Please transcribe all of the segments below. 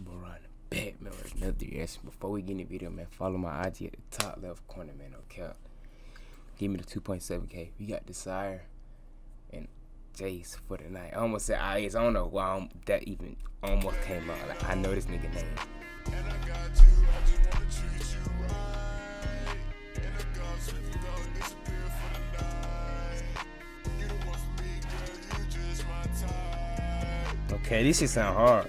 Run back, man, with another reaction. Before we get in the video, man, follow my IG at the top left corner, man, okay? Give me the 2.7K. We got Desire and Iayze for the night. I almost said Eyes. I don't know why I'm, that even almost came out. Like, I know this nigga name. Okay, this shit sound hard.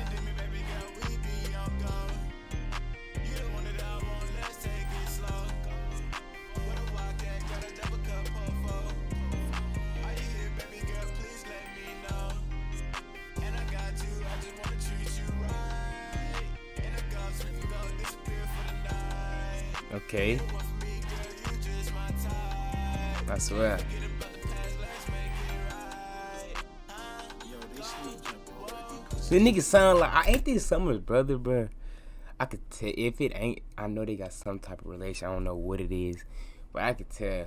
Okay. I swear. The nigga sound like I ain't this Summrs's brother, bro. I could tell if it ain't. I know they got some type of relation. I don't know what it is, but I could tell.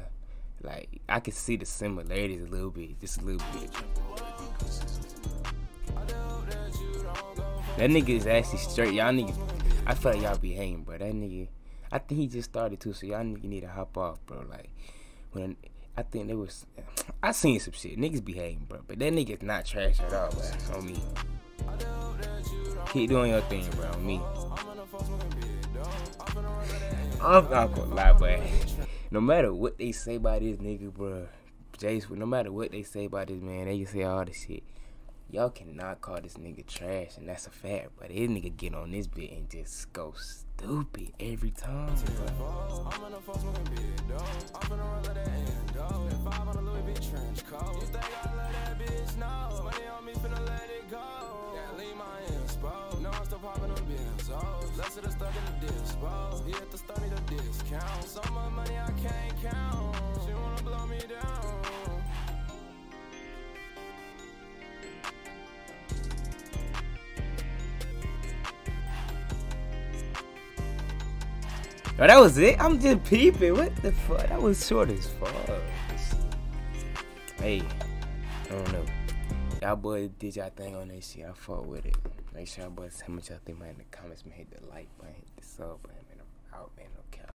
Like I could see the similarities a little bit, just a little bit. That nigga is actually straight. Y'all niggas, I feel like y'all be hating, bro. That nigga, I think he just started too, so y'all nigga need to hop off, bro. Like when I think there was, I seen some shit. Niggas be hating, bro, but that nigga's not trash at all, bro. On me. Keep doing your thing, bro. On me. I'm not gonna lie, but no matter what they say about this nigga, bro, Iayze, no matter what they say about this man, they can say all this shit. Y'all cannot call this nigga trash, and that's a fact. But this nigga get on this bit and just go stupid every time. Less of the stuff in the at the the discount. Money I can't Oh, that was it? I'm just peeping. What the fuck? That was short as fuck. Hey, I don't know. Y'all boys did y'all thing on that shit. I fuck with it. Make sure y'all boys tell me what y'all think, man, in the comments, man. Hit the like button, hit the sub button, man. I'm out, man.